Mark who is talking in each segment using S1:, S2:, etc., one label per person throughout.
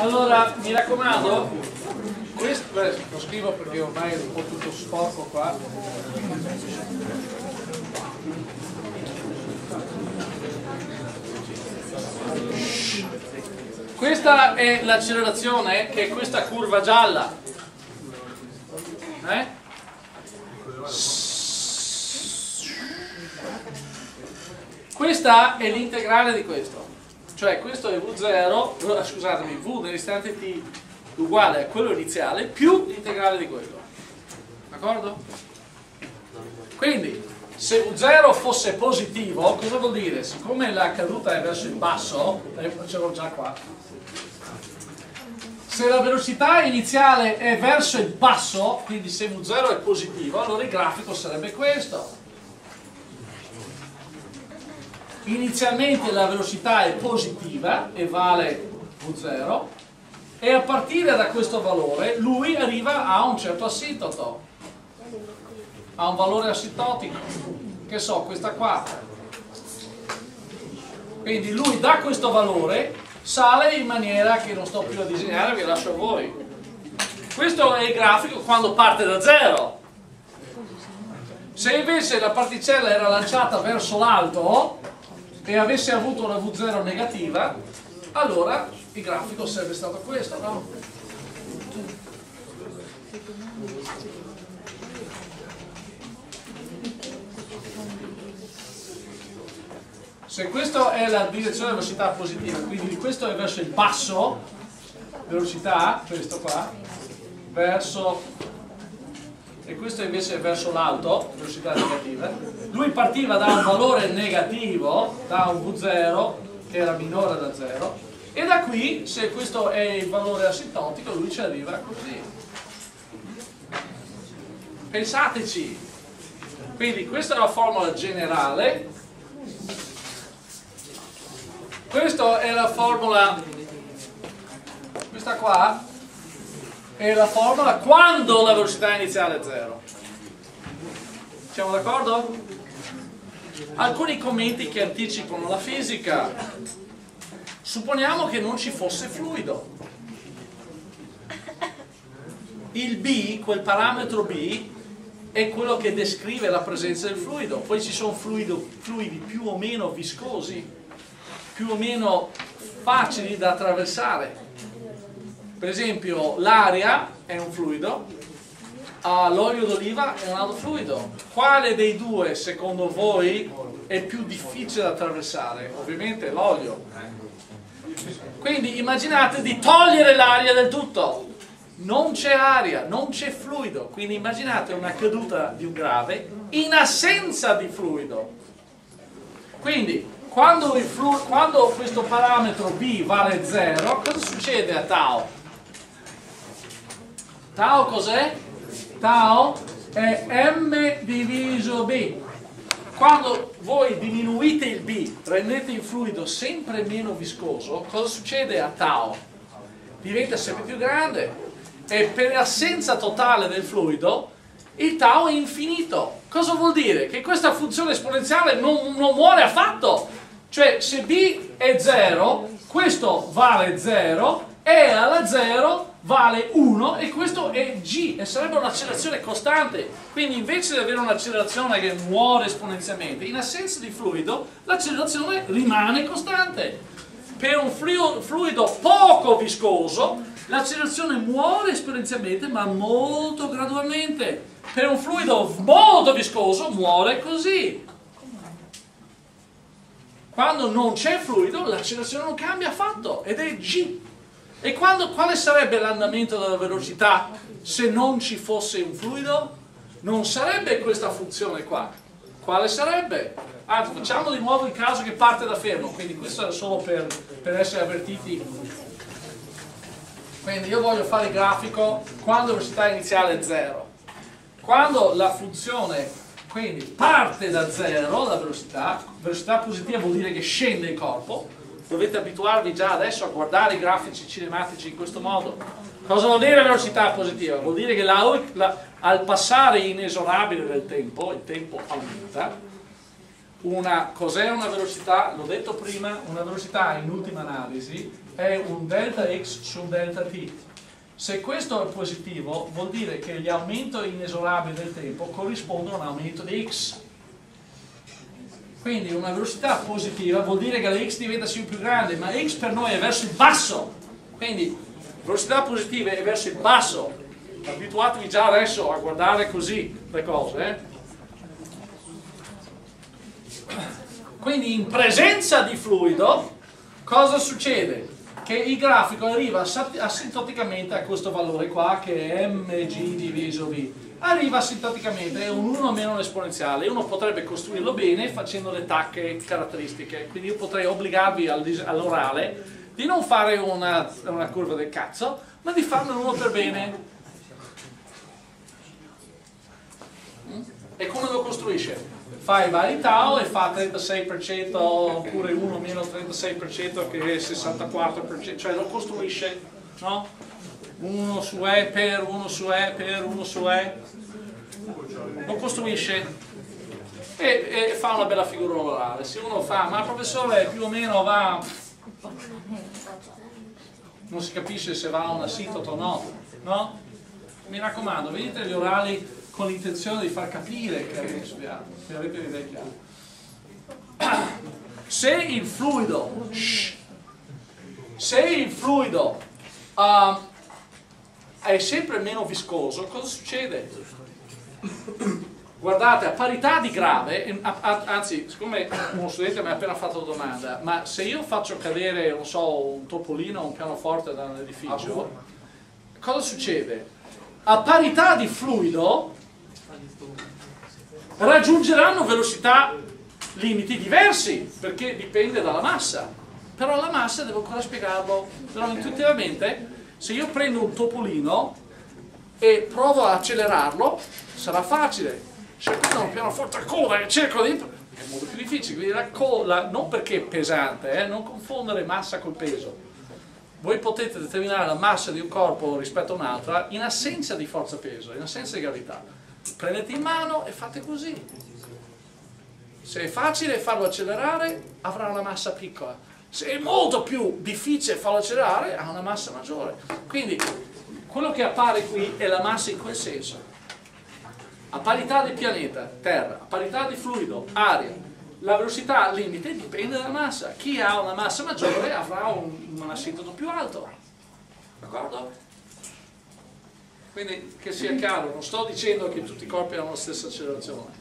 S1: Allora, mi raccomando, questo, lo scrivo perché ormai è un po' tutto sporco qua. Questa è l'accelerazione che è questa curva gialla. Eh? Questa è l'integrale di questo. Cioè questo è V0, eh, scusatemi, V nell'istante t uguale a quello iniziale più l'integrale di quello. D'accordo? Quindi, se V0 fosse positivo, cosa vuol dire? Siccome la caduta è verso il basso, eh, ce l'ho già qua, se la velocità iniziale è verso il basso, quindi se V0 è positivo, allora il grafico sarebbe questo. Inizialmente la velocità è positiva e vale V0 e a partire da questo valore lui arriva a un certo assitoto, a un valore assitotico, che so, questa qua. Quindi lui da questo valore sale in maniera che non sto più a disegnare, vi lascio a voi. Questo è il grafico quando parte da zero. Se invece la particella era lanciata verso l'alto e avesse avuto una V0 negativa, allora il grafico sarebbe stato questo, no? Se questa è la direzione della velocità positiva, quindi questo è verso il basso, velocità, questo qua, verso, e questo invece è verso l'alto, velocità negativa, lui partiva da un valore negativo, da un V0, che era minore da 0, e da qui, se questo è il valore asintotico, lui ci arriva così. Pensateci. Quindi questa è la formula generale questa è la formula, questa qua è la formula quando la velocità iniziale è 0. Siamo d'accordo? Alcuni commenti che anticipano la fisica. Supponiamo che non ci fosse fluido. Il B, quel parametro B, è quello che descrive la presenza del fluido. Poi ci sono fluido, fluidi più o meno viscosi più o meno facili da attraversare. Per esempio l'aria è un fluido, l'olio d'oliva è un altro fluido. Quale dei due secondo voi è più difficile da attraversare? Ovviamente l'olio. Quindi immaginate di togliere l'aria del tutto. Non c'è aria, non c'è fluido. Quindi immaginate una caduta di un grave in assenza di fluido. Quindi quando, quando, questo parametro B vale 0, cosa succede a tau? Tau cos'è? Tau è M diviso B. Quando voi diminuite il B, rendete il fluido sempre meno viscoso, cosa succede a tau? Diventa sempre più grande e per assenza totale del fluido il tau è infinito. Cosa vuol dire? Che questa funzione esponenziale non, non muore affatto cioè se B è 0, questo vale 0, E alla 0 vale 1 e questo è G e sarebbe un'accelerazione costante. Quindi invece di avere un'accelerazione che muore esponenzialmente, in assenza di fluido l'accelerazione rimane costante. Per un fluido poco viscoso l'accelerazione muore esponenzialmente ma molto gradualmente. Per un fluido molto viscoso muore così. Quando non c'è fluido l'accelerazione non cambia affatto ed è g. E quando, quale sarebbe l'andamento della velocità se non ci fosse un fluido? Non sarebbe questa funzione qua. Quale sarebbe? Anzi, facciamo di nuovo il caso che parte da fermo, quindi questo è solo per, per essere avvertiti. Quindi io voglio fare il grafico quando la velocità iniziale è 0. Quando la funzione quindi parte da zero la velocità, velocità positiva vuol dire che scende il corpo, dovete abituarvi già adesso a guardare i grafici cinematici in questo modo. Cosa vuol dire velocità positiva? Vuol dire che la, la, al passare inesorabile del tempo, il tempo aumenta, una, cos'è una velocità? L'ho detto prima, una velocità in ultima analisi è un delta x su un delta t. Se questo è positivo, vuol dire che gli aumenti inesorabili del tempo corrispondono a un aumento di x. Quindi una velocità positiva vuol dire che la x diventa sempre più grande, ma x per noi è verso il basso. Quindi velocità positiva è verso il basso. Abituatevi già adesso a guardare così le cose. Eh? Quindi in presenza di fluido cosa succede? Che il grafico arriva asintoticamente a questo valore qua che è mg diviso v. Arriva asintoticamente, è un 1 meno l'esponenziale. Uno potrebbe costruirlo bene facendo le tacche caratteristiche. Quindi io potrei obbligarvi all'orale di non fare una, una curva del cazzo, ma di farne uno per bene. Mm? E come lo costruisce? fa i vari tau e fa 36% oppure 1 meno 36% che è 64%, cioè lo costruisce, no? 1 su E per 1 su E per 1 su E, lo costruisce e, e fa una bella figura orale. Se uno fa, ma professore più o meno va, non si capisce se va a una sintota o no, no? Mi raccomando, vedete gli orali con l'intenzione di far capire che avete studiato, che avete l'idea chiara. Se il fluido, se il fluido uh, è sempre meno viscoso, cosa succede? Guardate, a parità di grave, anzi, siccome uno studente mi ha appena fatto la domanda, ma se io faccio cadere, non so, un topolino o un pianoforte da un edificio, cosa succede? A parità di fluido, raggiungeranno velocità limiti diversi perché dipende dalla massa però la massa devo ancora spiegarlo però intuitivamente se io prendo un topolino e provo a accelerarlo sarà facile se prendo un pianoforte a coda e cerco di è molto più difficile quindi la coda non perché è pesante eh, non confondere massa col peso voi potete determinare la massa di un corpo rispetto a un'altra in assenza di forza peso in assenza di gravità prendete in mano e fate così. Se è facile farlo accelerare, avrà una massa piccola. Se è molto più difficile farlo accelerare, ha una massa maggiore. Quindi, quello che appare qui è la massa in quel senso. A parità di pianeta, terra, a parità di fluido, aria, la velocità limite dipende dalla massa. Chi ha una massa maggiore avrà un, un assintoto più alto. D'accordo? Quindi che sia chiaro, non sto dicendo che tutti i corpi hanno la stessa accelerazione.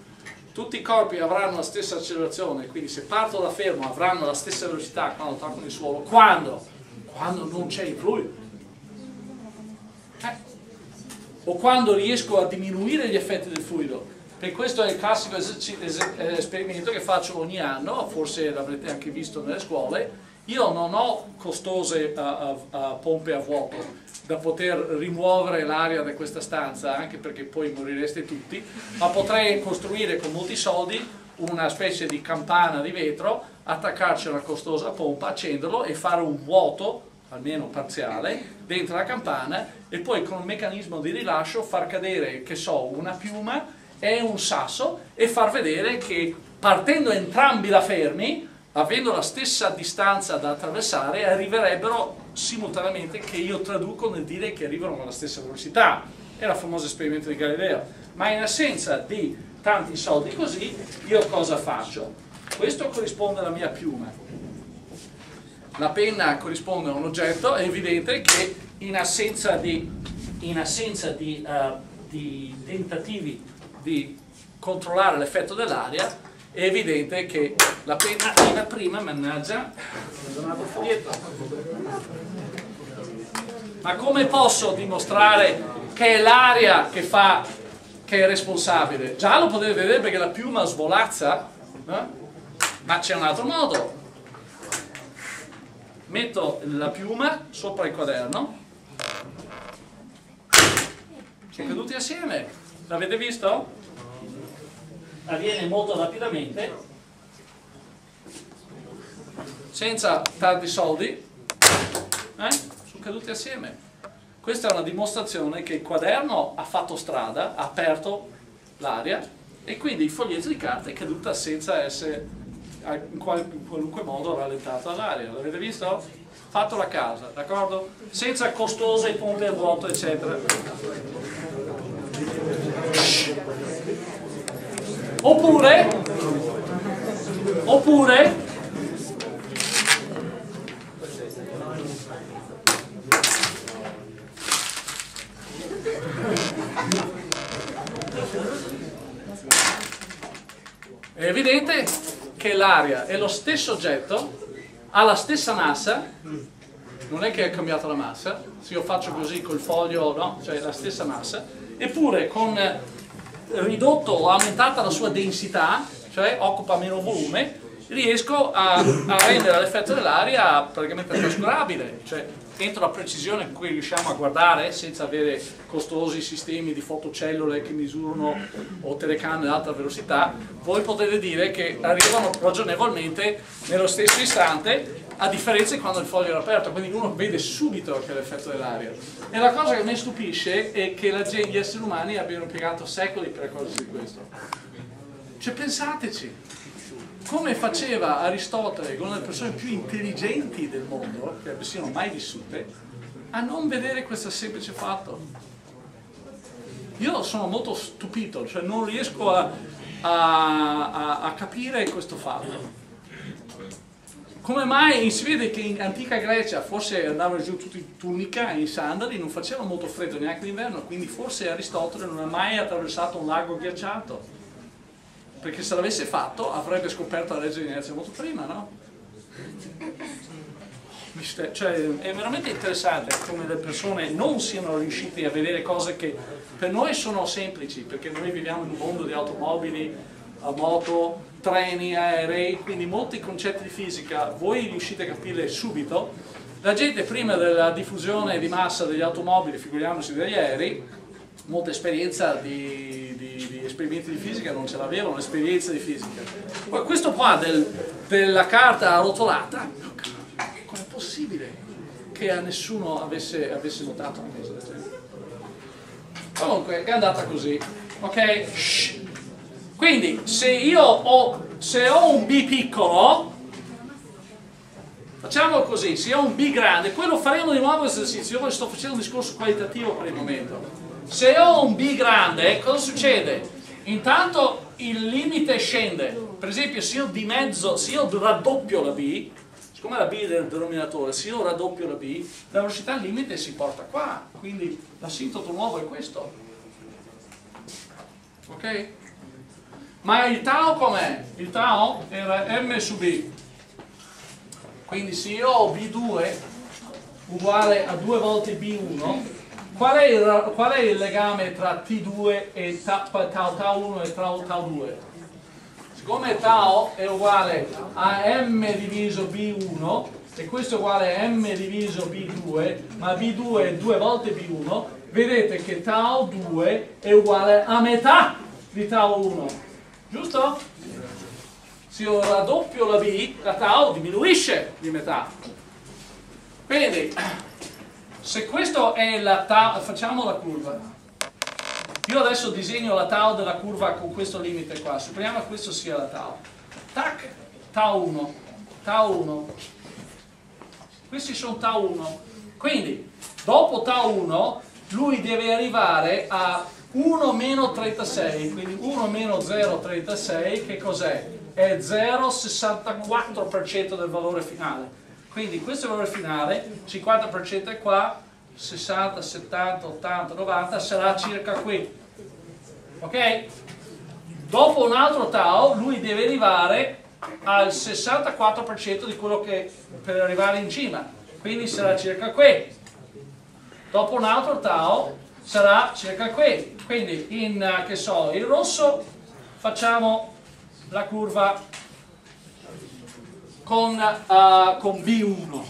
S1: Tutti i corpi avranno la stessa accelerazione, quindi se parto da fermo avranno la stessa velocità quando toccano il suolo. Quando? Quando non c'è il fluido. Eh. O quando riesco a diminuire gli effetti del fluido. Per questo è il classico esperimento che faccio ogni anno, forse l'avrete anche visto nelle scuole. Io non ho costose uh, uh, pompe a vuoto, da poter rimuovere l'aria da questa stanza, anche perché poi morireste tutti, ma potrei costruire con molti soldi una specie di campana di vetro, attaccarci una costosa pompa, accenderlo e fare un vuoto, almeno parziale, dentro la campana e poi con un meccanismo di rilascio far cadere, che so, una piuma e un sasso e far vedere che partendo entrambi da fermi, avendo la stessa distanza da attraversare, arriverebbero simultaneamente che io traduco nel dire che arrivano alla stessa velocità. È il famoso esperimento di Galileo. Ma in assenza di tanti soldi così, io cosa faccio? Questo corrisponde alla mia piuma. La penna corrisponde a un oggetto, è evidente che in assenza di, in assenza di, uh, di tentativi di controllare l'effetto dell'aria, è evidente che la penna era prima, mannaggia, ma come posso dimostrare che è l'aria che fa, che è responsabile? Già lo potete vedere perché la piuma svolazza, eh? ma c'è un altro modo. Metto la piuma sopra il quaderno, sono caduti assieme, l'avete visto? Avviene molto rapidamente senza tanti soldi eh? sono caduti assieme questa è una dimostrazione che il quaderno ha fatto strada ha aperto l'aria e quindi il foglietto di carta è caduta senza essere in, qualunque modo rallentata l'aria. L'avete visto? Fatto la casa, d'accordo? Senza costose pompe a vuoto, eccetera. Oppure, oppure? È evidente che l'aria è lo stesso oggetto, ha la stessa massa, non è che è cambiata la massa, se io faccio così col foglio, no, cioè la stessa massa, eppure con ridotto o aumentata la sua densità, cioè occupa meno volume, riesco a, a rendere l'effetto dell'aria praticamente trascurabile, cioè entro la precisione con cui riusciamo a guardare senza avere costosi sistemi di fotocellule che misurano o telecamere ad alta velocità, voi potete dire che arrivano ragionevolmente nello stesso istante a differenza di quando il foglio era aperto, quindi uno vede subito che è l'effetto dell'aria. E la cosa che mi stupisce è che gente, gli esseri umani abbiano impiegato secoli per cose di questo. Cioè pensateci, come faceva Aristotele con le persone più intelligenti del mondo, che siano mai vissute, a non vedere questo semplice fatto. Io sono molto stupito, cioè non riesco a, a, a, a capire questo fatto. Come mai si vede che in antica Grecia forse andavano giù tutti in tunica e in sandali, non faceva molto freddo neanche d'inverno, quindi forse Aristotele non ha mai attraversato un lago ghiacciato perché se l'avesse fatto avrebbe scoperto la legge di inerzia molto prima, no? Cioè, è veramente interessante come le persone non siano riuscite a vedere cose che per noi sono semplici, perché noi viviamo in un mondo di automobili, moto, treni, aerei, quindi molti concetti di fisica voi riuscite a capirli subito. La gente prima della diffusione di massa degli automobili, figuriamoci degli aerei, molta esperienza di, di, esperimenti di fisica non ce l'avevano, l'esperienza di fisica. Poi questo qua del, della carta arrotolata, com'è possibile che a nessuno avesse, avesse notato una cosa del genere? Comunque è andata così, ok? Shh. Quindi se io ho, se ho un B piccolo, facciamo così, se ho un B grande, poi lo faremo di nuovo esercizio, io sto facendo un discorso qualitativo per il momento se ho un B grande, cosa succede? Intanto il limite scende. Per esempio, se io dimezzo, se io raddoppio la B, siccome la B è del denominatore, se io raddoppio la B, la velocità limite si porta qua. Quindi l'asintoto nuovo è questo. Ok? Ma il tau com'è? Il tau era m su b. Quindi se io ho b2 uguale a 2 volte b1, Qual è, il, qual è il legame tra T2 e tau, tau 1 e tau, tau 2? Siccome tau è uguale a m diviso b1 e questo è uguale a m diviso b2, ma b2 è 2 volte b1, vedete che tau 2 è uguale a metà di tau 1, giusto? Se io raddoppio la b, la tau diminuisce di metà. Quindi se questo è la tau, facciamo la curva. Io adesso disegno la tau della curva con questo limite qua. Supponiamo che questo sia la tau. Tac, tau 1, tau 1. Questi sono tau 1. Quindi, dopo tau 1, lui deve arrivare a 1 meno 36, quindi 1 meno 0,36 che cos'è? È 0,64% del valore finale. Quindi questo è il valore finale, 50% è qua, 60, 70, 80, 90 sarà circa qui. Ok? Dopo un altro tau lui deve arrivare al 64% di quello che per arrivare in cima, quindi sarà circa qui. Dopo un altro tau sarà circa qui. Quindi in che so, il rosso facciamo la curva con, uh, con B1.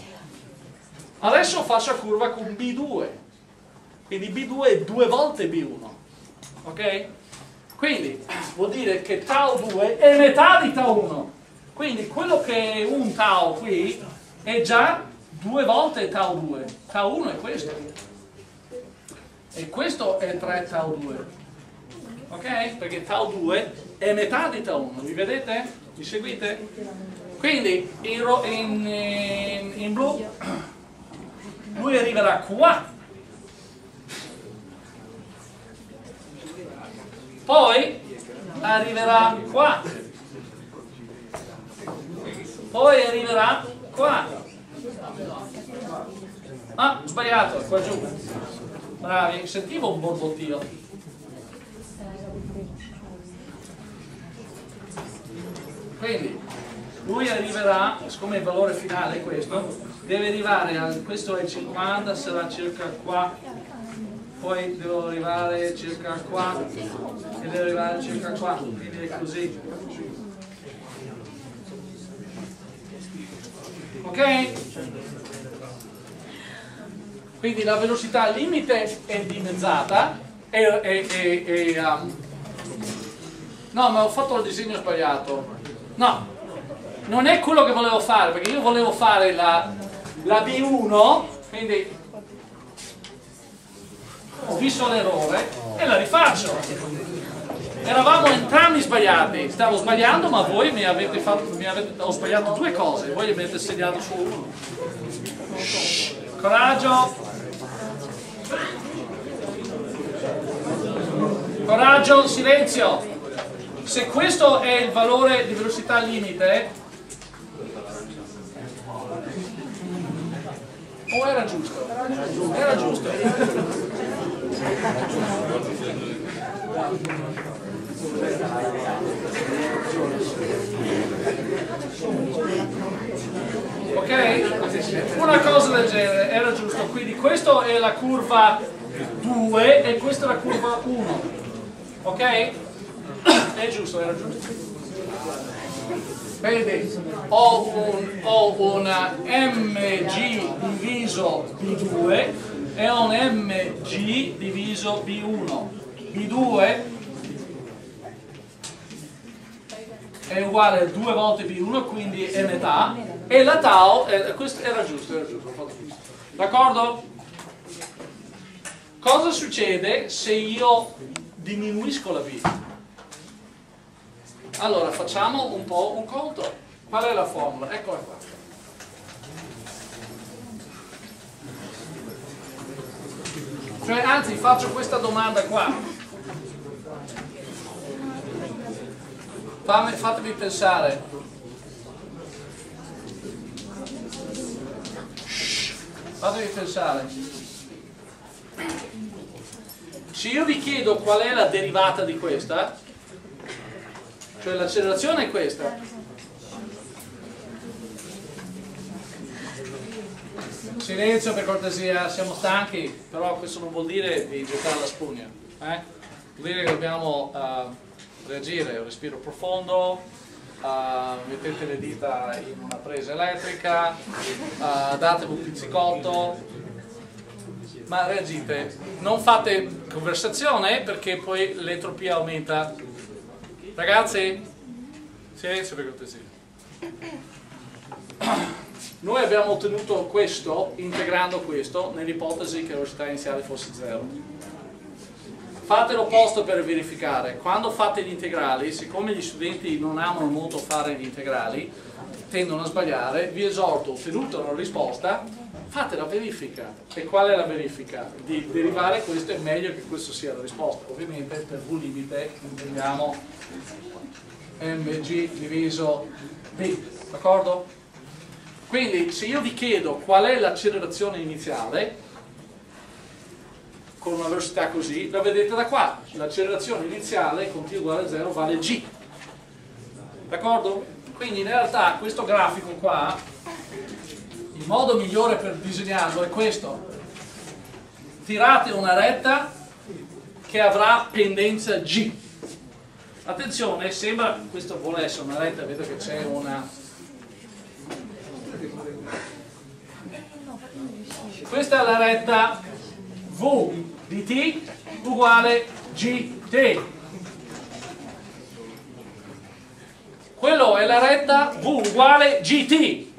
S1: Adesso faccio curva con B2. Quindi B2 è due volte B1. Ok? Quindi vuol dire che tau 2 è metà di tau 1. Quindi quello che è un tau qui è già due volte tau 2. Tau 1 è questo. E questo è 3 tau 2. Ok? Perché tau 2 è metà di tau 1. Vi vedete? Mi seguite? Quindi in, in, in, in blu lui arriverà qua. Poi arriverà qua. Poi arriverà qua. Ah, sbagliato, qua giù. Bravi, sentivo un borbottio. Quindi lui arriverà, siccome il valore finale è questo, deve arrivare a, questo è 50, sarà circa qua, poi devo arrivare circa qua e devo arrivare circa qua, quindi è così. Ok? Quindi la velocità limite è dimezzata e, e, e, e um, no ma ho fatto il disegno sbagliato No, non è quello che volevo fare, perché io volevo fare la, la B1, quindi ho visto l'errore e la rifaccio. Eravamo entrambi sbagliati, stavo sbagliando ma voi mi avete fatto, mi avete, ho sbagliato due cose, voi mi avete segnato solo uno. Coraggio. Coraggio, silenzio se questo è il valore di velocità limite o era giusto? era giusto ok? una cosa del genere era giusto quindi questa è la curva 2 e questa è la curva 1 ok? È giusto, era giusto. Vedi, ho, un, ho una mg diviso b2 e ho un mg diviso b1. b2 è uguale a 2 volte b1, quindi è metà, e la tau, eh, questo era giusto, era giusto, D'accordo? Cosa succede se io diminuisco la b? Allora facciamo un po' un conto. Qual è la formula? Eccola qua. Cioè, anzi, faccio questa domanda qua. Fammi, fatemi pensare. Fatemi pensare. Se io vi chiedo qual è la derivata di questa, cioè l'accelerazione è questa. Silenzio per cortesia, siamo stanchi, però questo non vuol dire di gettare la spugna. Eh? Vuol dire che dobbiamo uh, reagire, un respiro profondo, uh, mettete le dita in una presa elettrica, uh, datevi un pizzicotto, ma reagite. Non fate conversazione perché poi l'entropia aumenta Ragazzi, silenzio per cortesia. Noi abbiamo ottenuto questo integrando questo nell'ipotesi che la velocità iniziale fosse 0. Fate l'opposto per verificare. Quando fate gli integrali, siccome gli studenti non amano molto fare gli integrali, tendono a sbagliare, vi esorto, ottenuta una risposta, fate la verifica. E qual è la verifica? Di derivare questo è meglio che questo sia la risposta. Ovviamente per V limite intendiamo mg diviso b, d'accordo? Quindi se io vi chiedo qual è l'accelerazione iniziale, con una velocità così, la vedete da qua, l'accelerazione iniziale contigua uguale a 0 vale g, d'accordo? Quindi in realtà questo grafico qua, il modo migliore per disegnarlo è questo, tirate una retta che avrà pendenza g, Attenzione, sembra, questo vuole essere una retta, vedo che c'è una... Questa è la retta V di t uguale gt. Quello è la retta V uguale gt.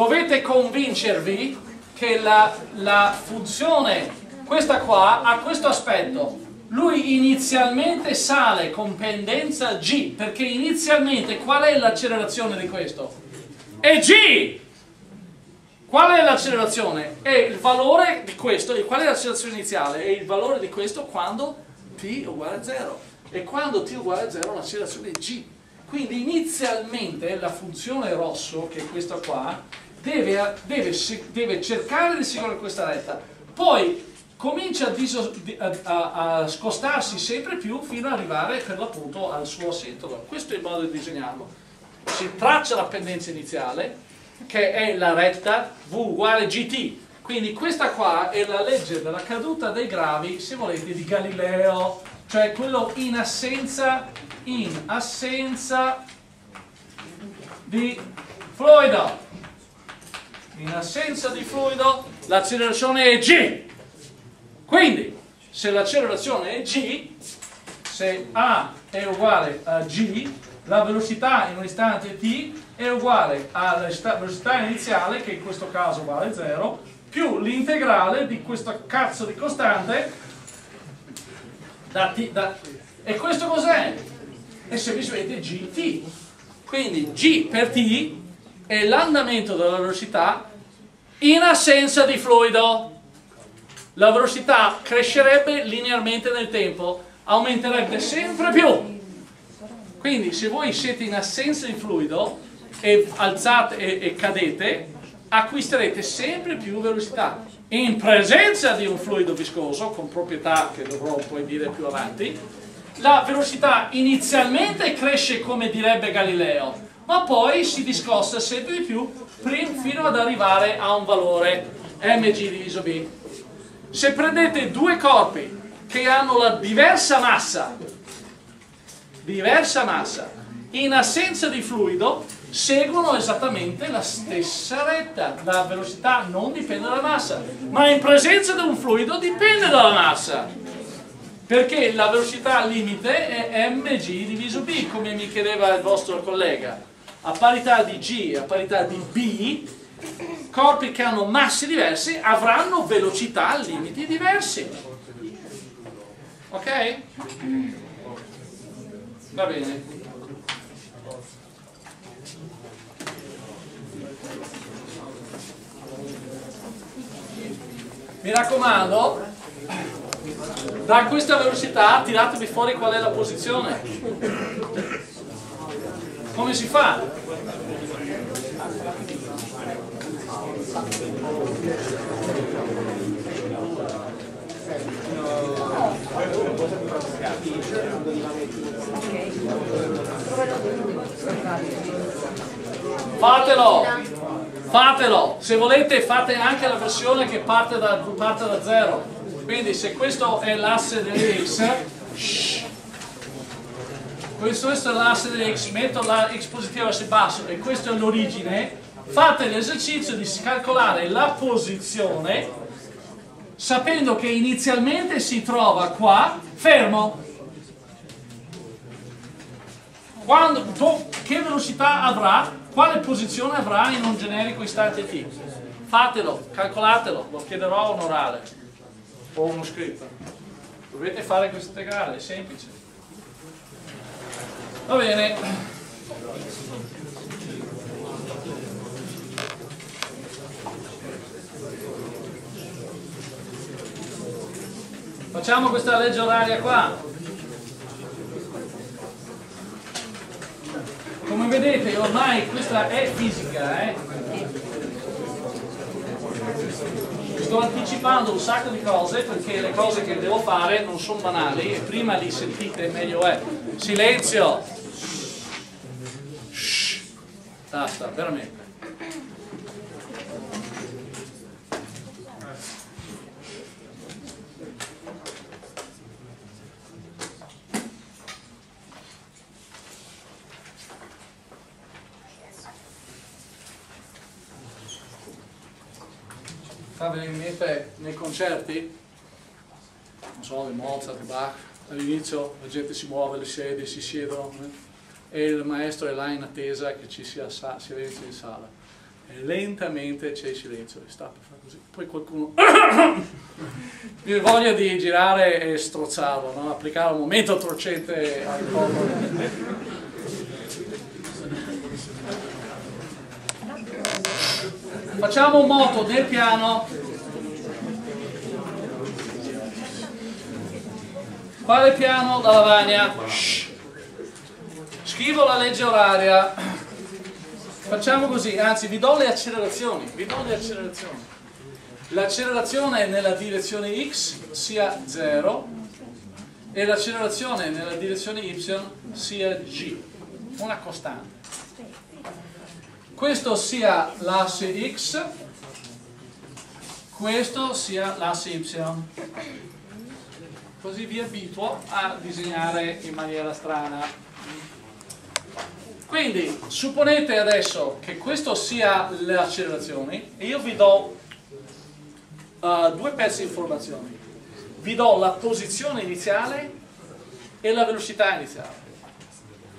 S1: Dovete convincervi che la, la funzione, questa qua, ha questo aspetto lui inizialmente sale con pendenza G, perché inizialmente qual è l'accelerazione di questo? È G! Qual è l'accelerazione? È il valore di questo, qual è l'accelerazione iniziale? È il valore di questo quando t uguale a 0. E quando t uguale a 0 l'accelerazione è G. Quindi inizialmente la funzione rosso, che è questa qua, deve, deve, deve cercare di seguire questa retta, poi comincia a, diso, a, a, a, scostarsi sempre più fino ad arrivare per l'appunto al suo assetto. Questo è il modo di disegnarlo. Si traccia la pendenza iniziale, che è la retta V uguale GT. Quindi questa qua è la legge della caduta dei gravi, se volete, di Galileo, cioè quello in assenza, in assenza di fluido. In assenza di fluido l'accelerazione è G. Quindi, se l'accelerazione è G, se A è uguale a G, la velocità in un istante t è uguale alla velocità iniziale, che in questo caso vale 0, più l'integrale di questa cazzo di costante da t, da, e questo cos'è? È semplicemente gt. Quindi g per t è l'andamento della velocità in assenza di fluido. La velocità crescerebbe linearmente nel tempo, aumenterebbe sempre più quindi se voi siete in assenza di fluido e alzate e, e cadete, acquisterete sempre più velocità. In presenza di un fluido viscoso, con proprietà che dovrò poi dire più avanti, la velocità inizialmente cresce come direbbe Galileo, ma poi si discosta sempre di più fino ad arrivare a un valore mg diviso b. Se prendete due corpi che hanno la diversa massa diversa massa, in assenza di fluido seguono esattamente la stessa retta. La velocità non dipende dalla massa, ma in presenza di un fluido dipende dalla massa. Perché la velocità limite è mg diviso b, come mi chiedeva il vostro collega. A parità di g, a parità di b, corpi che hanno massi diversi avranno velocità limiti diversi. Ok? Va bene. Mi raccomando, da questa velocità tiratevi fuori qual è la posizione. Come si fa? Fatelo! Fatelo! Se volete fate anche la versione che parte da, parte da zero. Quindi se questo è l'asse dell'X, questo è l'asse dell'X, metto la X positiva verso il basso e questa è l'origine, fate l'esercizio di calcolare la posizione sapendo che inizialmente si trova qua fermo quando, do, che velocità avrà, quale posizione avrà in un generico istante t. Fatelo, calcolatelo, lo chiederò a un orale o uno scritto. Dovete fare questo integrale, è semplice. Va bene. Facciamo questa legge oraria qua. Come vedete ormai questa è fisica, eh? Sto anticipando un sacco di cose perché le cose che devo fare non sono banali e prima li sentite meglio è. Silenzio! Basta, veramente. fa venire in mente nei concerti, non so, di Mozart, di Bach, all'inizio la gente si muove, le sedie, si siedono eh? E il maestro è là in attesa che ci sia si in sala. e lentamente c'è il silenzio, sta per fare così. Poi qualcuno mi voglia di girare e strozzarlo, no? applicare un momento torcente al popolo. Facciamo un moto nel piano. Quale piano? La lavagna. Scrivo la legge oraria. Facciamo così, anzi vi do le accelerazioni. Vi do le accelerazioni. L'accelerazione nella direzione x sia 0 e l'accelerazione nella direzione y sia g, una costante questo sia l'asse x, questo sia l'asse y. Così vi abituo a disegnare in maniera strana. Quindi, supponete adesso che questo sia le accelerazioni e io vi do uh, due pezzi di informazioni. Vi do la posizione iniziale e la velocità iniziale.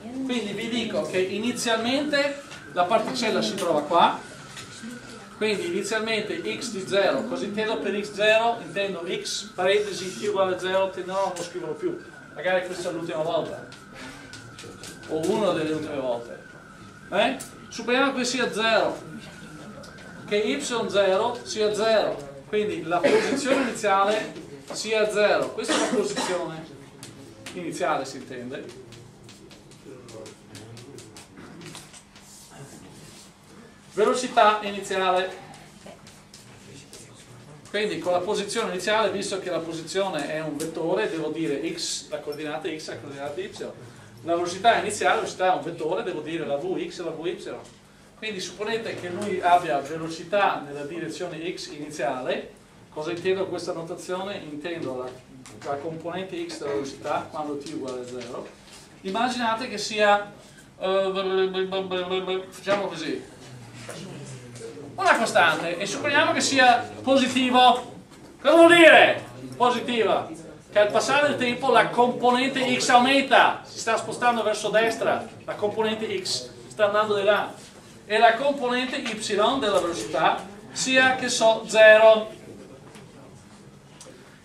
S1: Quindi vi dico che inizialmente la particella si trova qua, quindi inizialmente x di 0, cosa intendo per x0? Intendo x parentesi t uguale a 0, no, non lo scrivono più, magari questa è l'ultima volta, o una delle ultime volte. Eh? Supponiamo che sia 0, che y0 sia 0, quindi la posizione iniziale sia 0, questa è la posizione iniziale si intende, velocità iniziale. Quindi con la posizione iniziale visto che la posizione è un vettore devo dire x la coordinata x la coordinata y la velocità iniziale la velocità è un vettore devo dire la vx e la vy quindi supponete che lui abbia velocità nella direzione x iniziale. Cosa intendo questa notazione? intendo la, la componente x della velocità quando t uguale a 0 immaginate che sia uh, facciamo così. Una costante e supponiamo che sia positivo. Cosa vuol dire? positiva che al passare del tempo la componente x aumenta si sta spostando verso destra la componente x sta andando di là e la componente y della velocità sia che so 0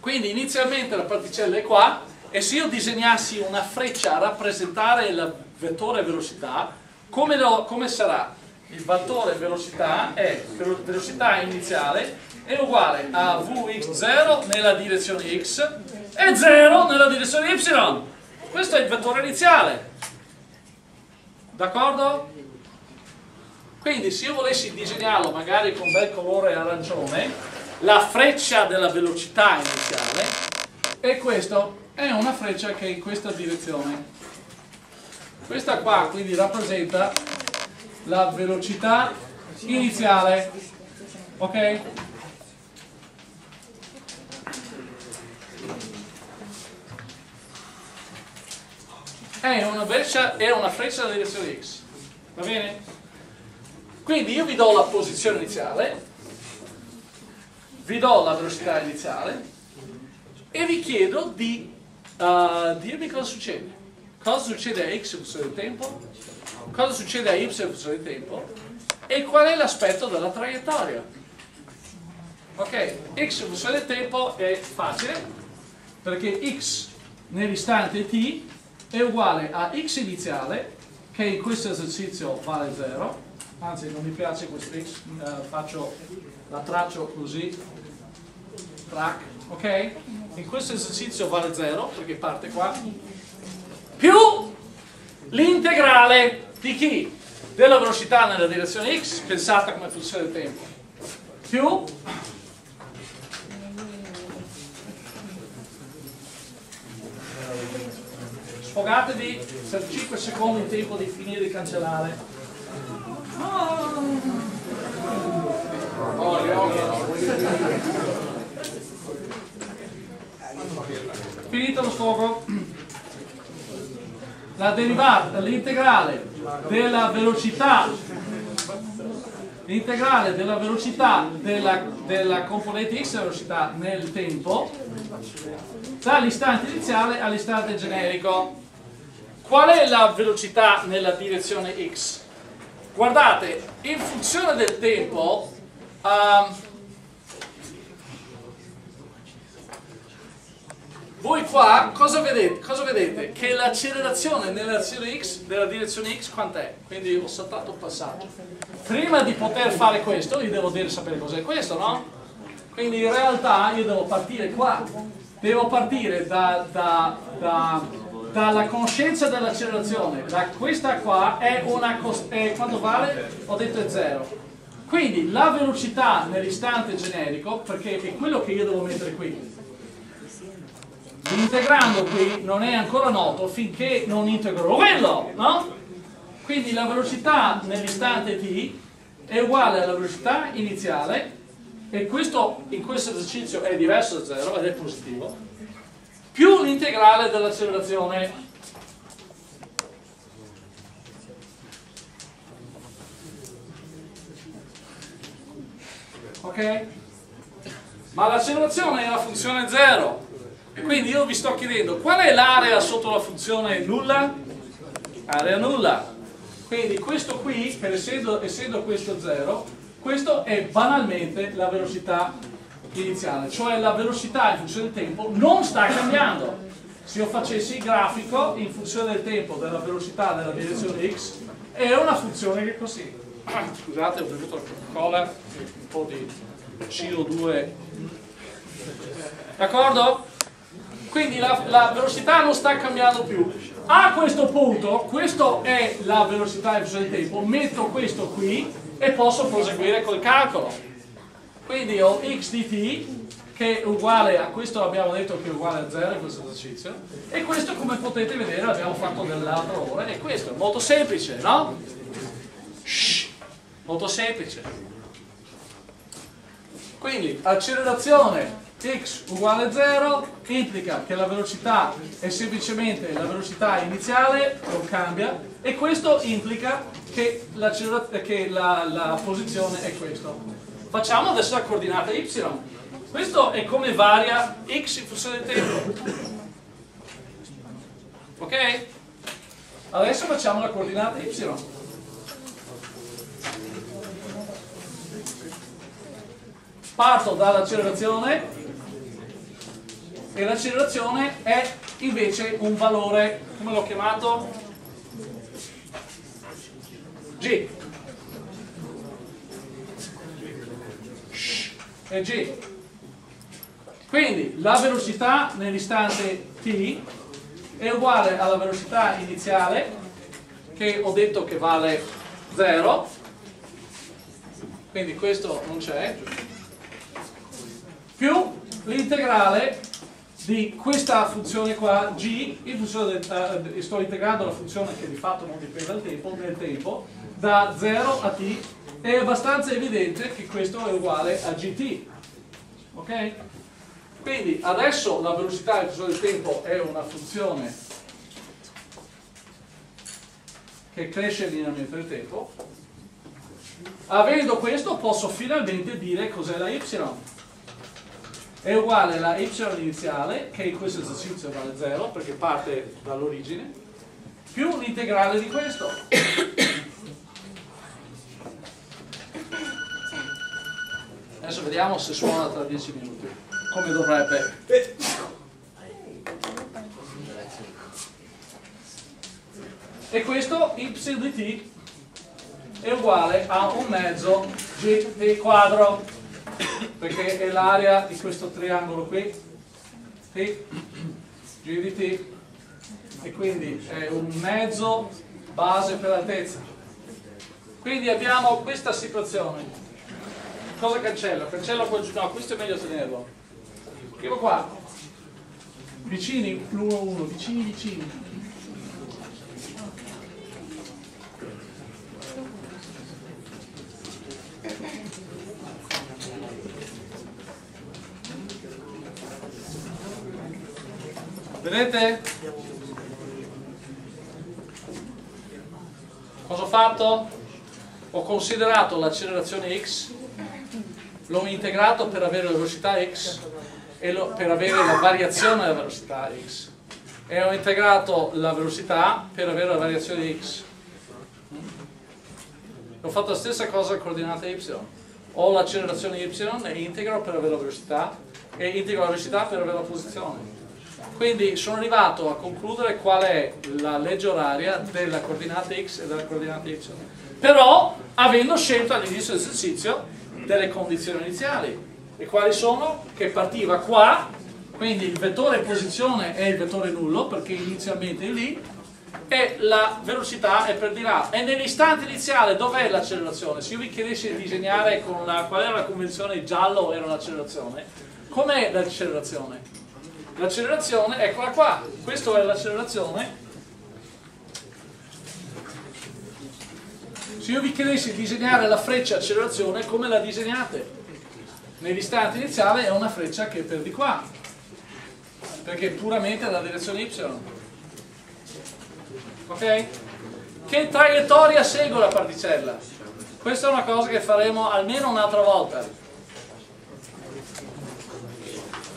S1: quindi inizialmente la particella è qua e se io disegnassi una freccia a rappresentare il vettore velocità come, lo, come sarà? il fattore velocità è velocità iniziale è uguale a Vx0 nella direzione x e 0 nella direzione y. Questo è il vettore iniziale. D'accordo? Quindi se io volessi disegnarlo magari con bel colore arancione, la freccia della velocità iniziale e questo è una freccia che è in questa direzione. Questa qua quindi rappresenta la velocità iniziale ok? È una, freccia, è una freccia della direzione x va bene? quindi io vi do la posizione iniziale vi do la velocità iniziale e vi chiedo di uh, dirmi cosa succede cosa succede a x in funzione del tempo cosa succede a y in funzione di tempo e qual è l'aspetto della traiettoria. Ok, x in funzione del tempo è facile perché x nell'istante t è uguale a x iniziale che in questo esercizio vale 0 anzi non mi piace questo x eh, faccio, la traccio così track ok? In questo esercizio vale 0 perché parte qua. Più l'integrale di chi? Della velocità nella direzione x pensata come funzione del tempo. Più sfogatevi per 5 secondi in tempo di finire di cancellare. Finito lo sfogo. La derivata, l'integrale della velocità l'integrale della velocità della, della, componente x velocità nel tempo dall'istante iniziale all'istante generico qual è la velocità nella direzione x? guardate, in funzione del tempo, um, voi qua cosa vedete? cosa vedete? Che l'accelerazione nella direzione x, nella direzione x quant'è? Quindi ho saltato un passaggio. Prima di poter fare questo, io devo dire sapere cos'è questo, no? Quindi in realtà io devo partire qua, devo partire da, da, da, dalla conoscenza dell'accelerazione, da questa qua è una, è, quanto vale? Ho detto è zero. Quindi la velocità nell'istante generico, perché è quello che io devo mettere qui, integrando qui non è ancora noto finché non integro quello, no? Quindi la velocità nell'istante t è uguale alla velocità iniziale e questo in questo esercizio è diverso da 0 ed è positivo, più l'integrale dell'accelerazione. Ok? Ma l'accelerazione è la funzione 0 e quindi io vi sto chiedendo qual è l'area sotto la funzione nulla? Area nulla. Quindi questo qui, essendo, essendo questo 0, questo è banalmente la velocità iniziale, cioè la velocità in funzione del tempo non sta cambiando. Se io facessi il grafico in funzione del tempo della velocità della direzione x, è una funzione che è così. Scusate, ho bevuto la Coca-Cola, un po' di CO2. D'accordo? Quindi la, la velocità non sta cambiando più. A questo punto, questa è la velocità in funzione del tempo, metto questo qui e posso proseguire col calcolo. Quindi ho x di t che è uguale a questo abbiamo detto che è uguale a 0 in questo esercizio e questo come potete vedere l'abbiamo fatto nell'altra ora e questo è molto semplice, no? Shhh, molto semplice. Quindi accelerazione x uguale a 0 implica che la velocità è semplicemente la velocità iniziale, non cambia, e questo implica che, che la, la posizione è questo. Facciamo adesso la coordinata y. Questo è come varia x in funzione del tempo. Ok? Adesso facciamo la coordinata y. Parto dall'accelerazione e l'accelerazione è invece un valore, come l'ho chiamato? G. È G. Quindi la velocità nell'istante t è uguale alla velocità iniziale che ho detto che vale 0 quindi questo non c'è più l'integrale di questa funzione qua g in funzione del, uh, sto integrando la funzione che di fatto non dipende dal tempo nel tempo da 0 a t è abbastanza evidente che questo è uguale a gt ok? quindi adesso la velocità del tempo è una funzione che cresce linearmente nel tempo avendo questo posso finalmente dire cos'è la y è uguale alla y iniziale, che in questo esercizio vale 0 perché parte dall'origine, più l'integrale di questo. Adesso vediamo se suona tra 10 minuti, come dovrebbe. E questo y di t è uguale a un mezzo gt quadro perché è l'area di questo triangolo qui T, G di T e quindi è un mezzo base per altezza quindi abbiamo questa situazione cosa cancello? cancello giù, no questo è meglio tenerlo scrivo qua vicini l'uno uno vicini vicini Vedete? Cosa ho fatto? Ho considerato l'accelerazione x, l'ho integrato per avere la velocità x e lo, per avere la variazione della velocità x e ho integrato la velocità per avere la variazione di x ho fatto la stessa cosa al coordinate y. Ho l'accelerazione y e integro per avere la velocità e integro la velocità per avere la posizione. Quindi sono arrivato a concludere qual è la legge oraria della coordinata x e della coordinata y. Però avendo scelto all'inizio dell'esercizio delle condizioni iniziali. E quali sono? Che partiva qua, quindi il vettore posizione è il vettore nullo perché inizialmente è lì, e la velocità è per di là. E nell'istante iniziale dov'è l'accelerazione? Se io vi chiedessi di disegnare con la, qual era la convenzione giallo era l'accelerazione, com'è l'accelerazione? L'accelerazione, eccola qua, questa è l'accelerazione. Se io vi chiedessi di disegnare la freccia accelerazione, come la disegnate? Nell'istante iniziale è una freccia che è per di qua, perché è puramente la direzione y ok? Che traiettoria segue la particella? Questa è una cosa che faremo almeno un'altra volta.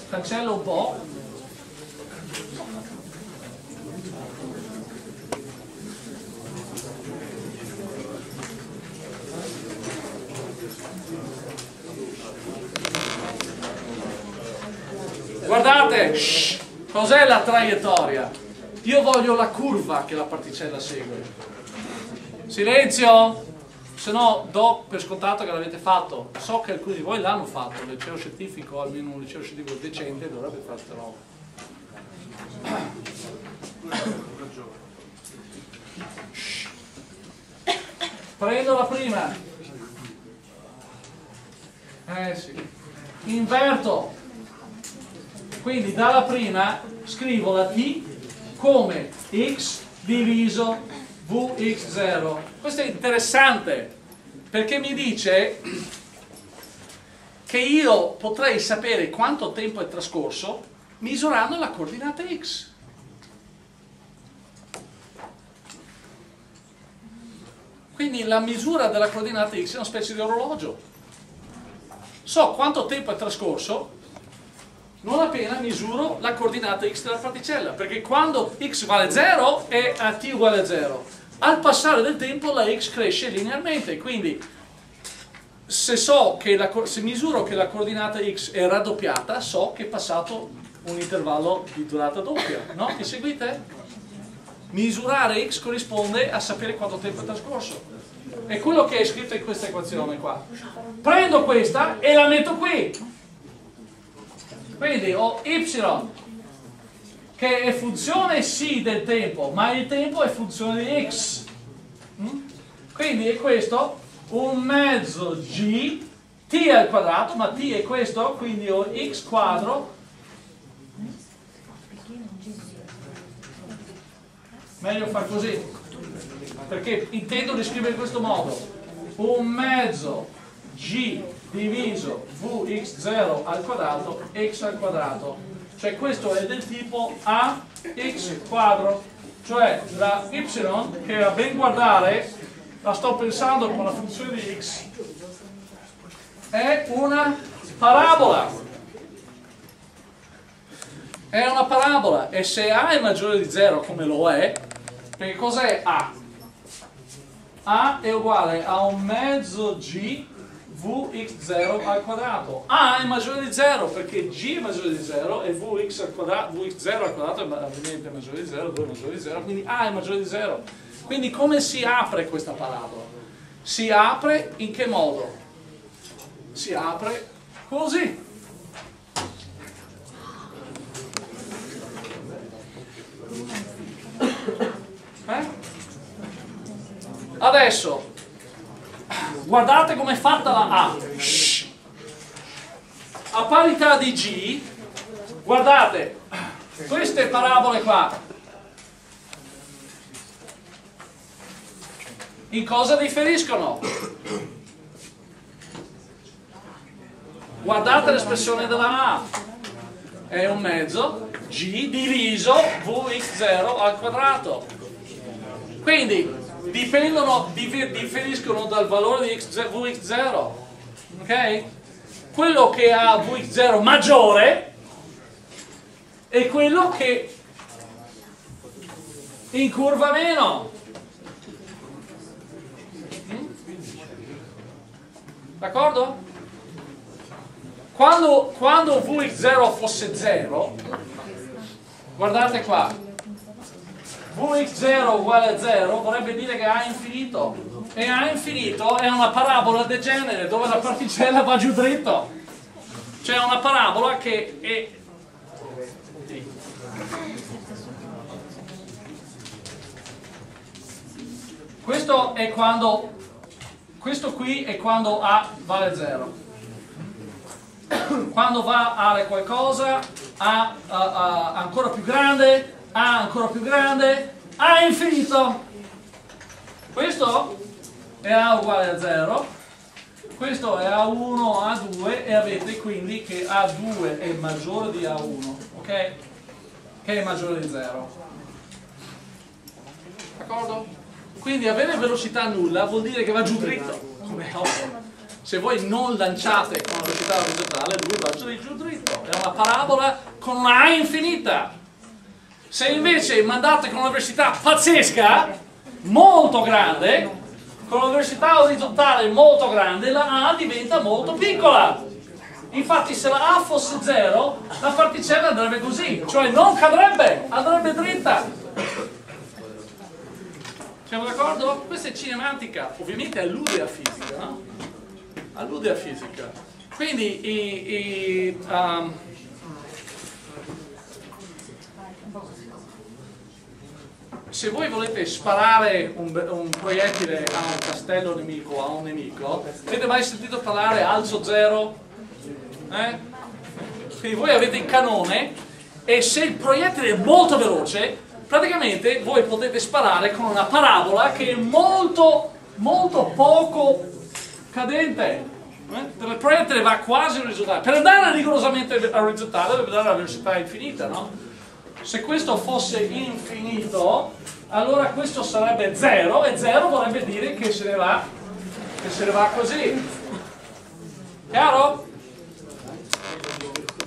S1: Cancello un po'. Guardate, cos'è la traiettoria? Io voglio la curva che la particella segue. Silenzio! Se no do per scontato che l'avete fatto. So che alcuni di voi l'hanno fatto, il liceo scientifico, almeno un liceo scientifico decente, dovrebbe fare questa roba. Prendo la prima. Eh sì. Inverto. Quindi dalla prima scrivo la T come x diviso vx0. Questo è interessante perché mi dice che io potrei sapere quanto tempo è trascorso misurando la coordinata x. Quindi la misura della coordinata x è una specie di orologio. So quanto tempo è trascorso non appena misuro la coordinata x della particella, perché quando x vale 0 è a t uguale a 0. Al passare del tempo la x cresce linearmente, quindi se, so che la, se misuro che la coordinata x è raddoppiata, so che è passato un intervallo di durata doppia, no? Mi seguite? Misurare x corrisponde a sapere quanto tempo è trascorso. È quello che è scritto in questa equazione qua. Prendo questa e la metto qui quindi ho y che è funzione sì del tempo, ma il tempo è funzione di x. Mm? Quindi è questo un mezzo g t al quadrato, ma t è questo, quindi ho x quadro meglio far così perché intendo descrivere in questo modo un mezzo g diviso vx0 al quadrato x al quadrato. Cioè questo è del tipo ax quadro. Cioè la y che a ben guardare la sto pensando con la funzione di x è una parabola. È una parabola e se a è maggiore di 0 come lo è perché cos'è a? a è uguale a un mezzo g vx0 al quadrato. A è maggiore di 0 perché g è maggiore di 0 e vx al quadrato, vx0 al quadrato è ovviamente maggiore di 0, 2 è maggiore di 0, quindi A è maggiore di 0. Quindi come si apre questa parabola? Si apre in che modo? Si apre così. Eh? Adesso guardate com'è fatta la A. A parità di G, guardate, queste parabole qua, in cosa differiscono? Guardate l'espressione della A, è un mezzo G diviso Vx0 al quadrato. Quindi dipendono, differiscono dal valore di Vx0 ok? quello che ha Vx0 maggiore è quello che incurva meno D'accordo? Quando, quando Vx0 fosse 0, guardate qua, Vx0 uguale a 0 vorrebbe dire che A è infinito. E A infinito è una parabola del genere dove la particella va giù dritto. Cioè una parabola che è questo è quando questo qui è quando A vale 0 quando va a qualcosa A, a, a ancora più grande A ancora più grande. A infinito. Questo è A uguale a 0 questo è A1, A2 e avete quindi che A2 è maggiore di A1 ok? che è maggiore di 0 d'accordo? quindi avere velocità nulla vuol dire che va giù dritto come ovvio. Se voi non lanciate con la velocità orizzontale lui va giù dritto. È una parabola con una A infinita se invece mandate con una velocità pazzesca molto grande con una velocità orizzontale molto grande la A diventa molto piccola infatti se la A fosse 0 la particella andrebbe così cioè non cadrebbe, andrebbe dritta siamo d'accordo? questa è cinematica ovviamente allude a fisica no? allude a fisica quindi i, i, um, se voi volete sparare un, un, proiettile a un castello nemico, a un nemico, avete mai sentito parlare alzo zero? Eh? Quindi voi avete il canone e se il proiettile è molto veloce, praticamente voi potete sparare con una parabola che è molto, molto poco cadente. Eh? Il proiettile va quasi orizzontale. Per andare rigorosamente orizzontale deve dare la velocità infinita, no? Se questo fosse infinito allora questo sarebbe 0 e 0 vorrebbe dire che se ne va che se ne va così chiaro?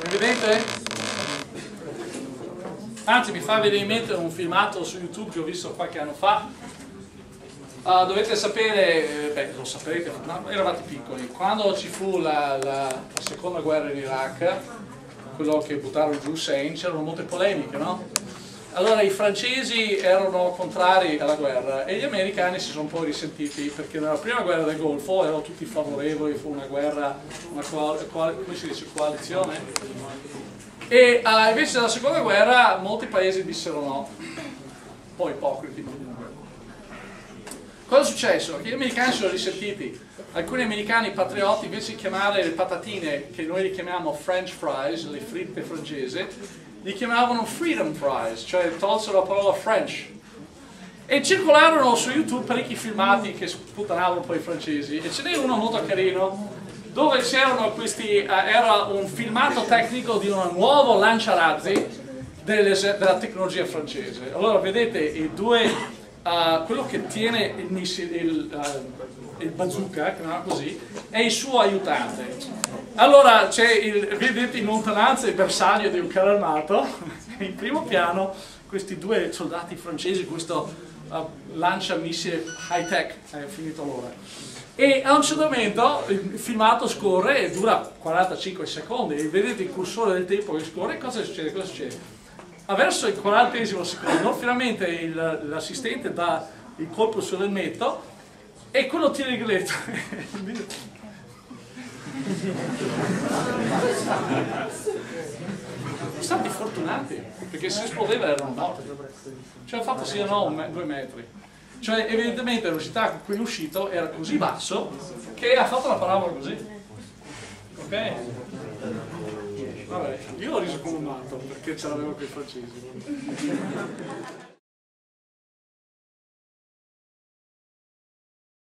S1: evidente? anzi mi fa venire in mente un filmato su youtube che ho visto qualche anno fa uh, dovete sapere, eh, beh lo saprete, no, eravate piccoli quando ci fu la, la, la seconda guerra in Iraq quello che buttarono giù Hussein, c'erano molte polemiche, no? Allora i francesi erano contrari alla guerra e gli americani si sono un po' risentiti perché nella prima guerra del Golfo erano tutti favorevoli, fu una guerra, una come si dice, coalizione e uh, invece nella seconda guerra molti paesi dissero no, un po' ipocriti. Cosa è successo? Che gli americani si sono risentiti alcuni americani patrioti invece di chiamare le patatine che noi li chiamiamo french fries, le fritte francesi, li chiamavano freedom fries, cioè tolsero la parola french. E circolarono su YouTube parecchi filmati che sputtanavano poi i francesi e ce n'è uno molto carino dove c'erano questi, uh, era un filmato tecnico di un nuovo lanciarazzi della tecnologia francese. Allora vedete i due, uh, quello che tiene il, il, uh, il bazooka, chiamiamolo così, è il suo aiutante. Allora c'è il, vedete in lontananza il bersaglio di un carro armato, in primo piano questi due soldati francesi, questo uh, lancia missile high tech, è finito l'ora. E a un certo momento il filmato scorre e dura 45 secondi, e vedete il cursore del tempo che scorre, cosa succede? Cosa succede? Verso il 40 secondo finalmente l'assistente dà il colpo sull'elmetto e quello tira il grilletto. Stati fortunati, perché se esplodeva erano morti. Cioè il fatto siano me due metri. Cioè evidentemente la velocità con cui è uscito era così basso che ha fatto la parabola così. Ok? Vabbè, io l'ho riso come un matto perché ce l'avevo con i francesi.